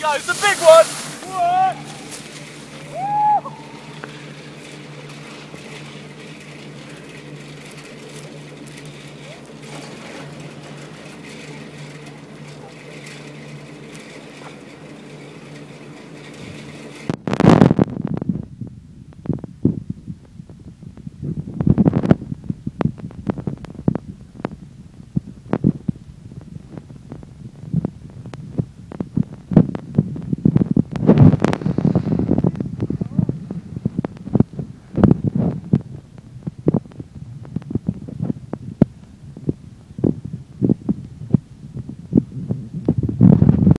goes the big one. What?